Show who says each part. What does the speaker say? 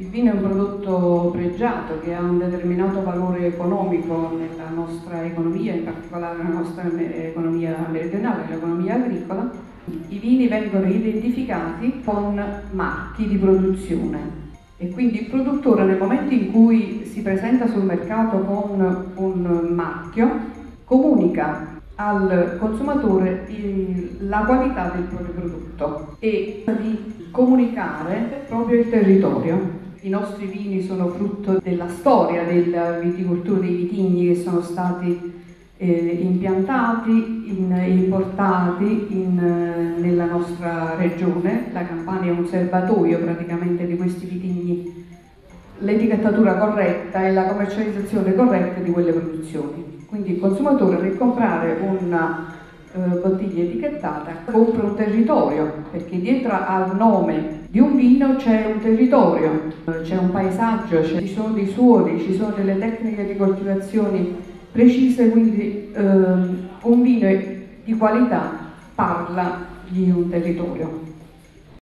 Speaker 1: Il vino è un prodotto pregiato che ha un determinato valore economico nella nostra economia, in particolare nella nostra economia meridionale, l'economia agricola. I vini vengono identificati con marchi di produzione e quindi il produttore nel momento in cui si presenta sul mercato con un marchio comunica al consumatore la qualità del proprio prodotto e di comunicare proprio il territorio. I nostri vini sono frutto della storia della viticoltura dei vitigni che sono stati eh, impiantati, in, importati in, nella nostra regione. La Campania è un serbatoio praticamente di questi vitigni. L'etichettatura corretta e la commercializzazione corretta di quelle produzioni. Quindi il consumatore per comprare una eh, bottiglia etichettata compra un territorio, perché dietro al nome di un vino c'è un territorio, c'è un paesaggio, ci sono dei suoli, ci sono delle tecniche di coltivazione precise, quindi eh, un vino di qualità parla di un territorio.